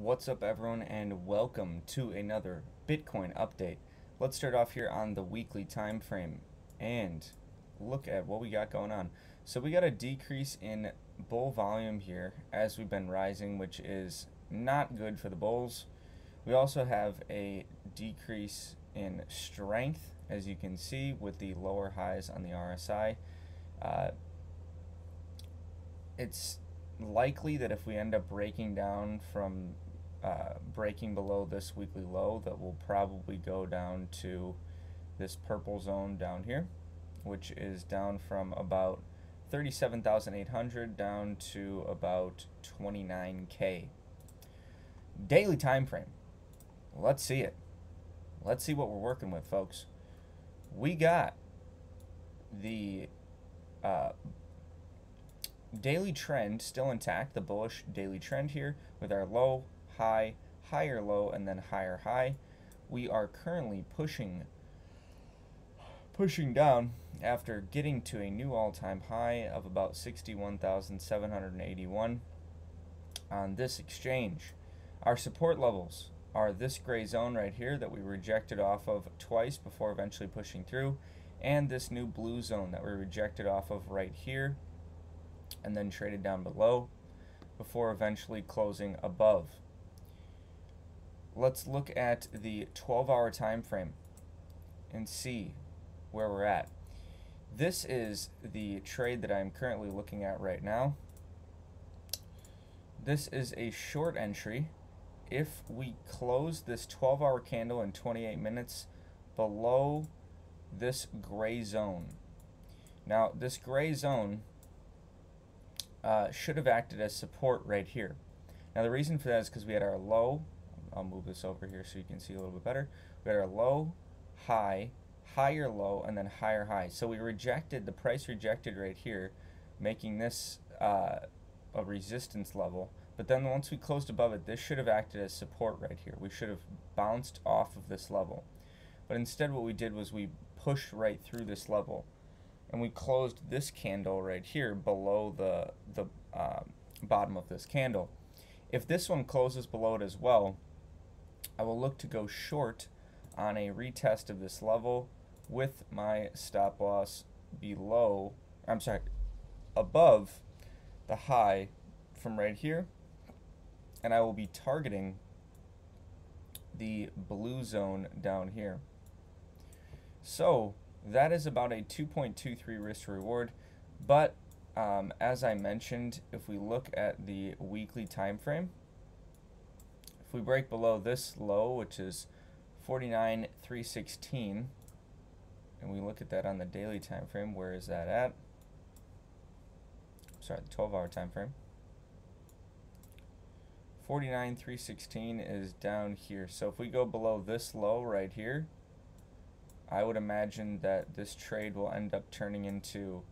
What's up, everyone, and welcome to another Bitcoin update. Let's start off here on the weekly time frame and look at what we got going on. So we got a decrease in bull volume here as we've been rising, which is not good for the bulls. We also have a decrease in strength, as you can see, with the lower highs on the RSI. Uh, it's likely that if we end up breaking down from uh, breaking below this weekly low, that we'll probably go down to this purple zone down here, which is down from about 37,800 down to about 29k. Daily time frame. Let's see it. Let's see what we're working with, folks. We got the uh, daily trend still intact, the bullish daily trend here with our low, high, higher low, and then higher high. We are currently pushing pushing down after getting to a new all-time high of about 61,781 on this exchange. Our support levels are this gray zone right here that we rejected off of twice before eventually pushing through and this new blue zone that we rejected off of right here and then traded down below before eventually closing above. Let's look at the 12 hour time frame and see where we're at. This is the trade that I'm currently looking at right now. This is a short entry. If we close this 12 hour candle in 28 minutes below this gray zone. Now, this gray zone uh, should have acted as support right here. Now the reason for that is because we had our low, I'll move this over here so you can see a little bit better. We had our low, high, higher low, and then higher high. So we rejected, the price rejected right here, making this uh, a resistance level. But then once we closed above it, this should have acted as support right here. We should have bounced off of this level. But instead what we did was we pushed right through this level and we closed this candle right here below the, the uh, bottom of this candle. If this one closes below it as well, I will look to go short on a retest of this level with my stop loss below, I'm sorry, above the high from right here. And I will be targeting the blue zone down here. So that is about a 2.23 risk reward. But um, as I mentioned, if we look at the weekly time frame, if we break below this low, which is 49,316, and we look at that on the daily time frame, where is that at? Sorry, the 12-hour time frame. 49,316 is down here. So if we go below this low right here, I would imagine that this trade will end up turning into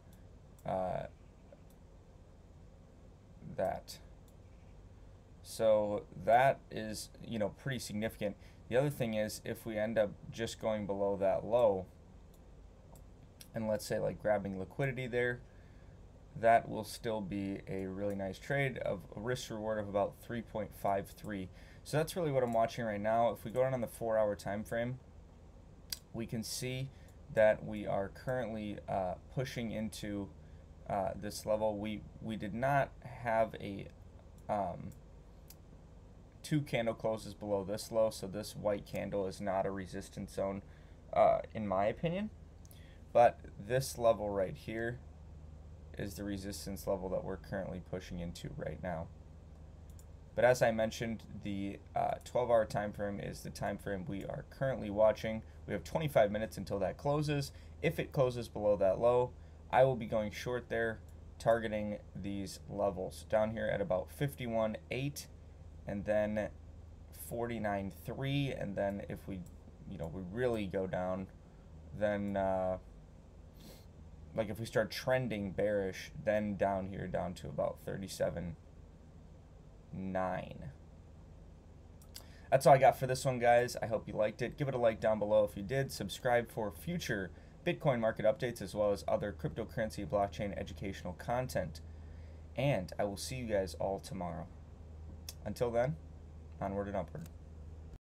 uh, that. So that is, you know, pretty significant. The other thing is if we end up just going below that low, and let's say like grabbing liquidity there, that will still be a really nice trade of a risk reward of about 3.53. So that's really what I'm watching right now. If we go down on the four hour time frame, we can see that we are currently uh, pushing into uh, this level. We, we did not have a um, two candle closes below this low, so this white candle is not a resistance zone uh, in my opinion. But this level right here is the resistance level that we're currently pushing into right now. But as I mentioned, the 12-hour uh, time frame is the time frame we are currently watching. We have 25 minutes until that closes. If it closes below that low, I will be going short there, targeting these levels down here at about 51.8 and then 49.3 and then if we you know we really go down then uh, like if we start trending bearish then down here down to about 37 9. That's all I got for this one, guys. I hope you liked it. Give it a like down below if you did. Subscribe for future Bitcoin market updates as well as other cryptocurrency blockchain educational content. And I will see you guys all tomorrow. Until then, onward and upward.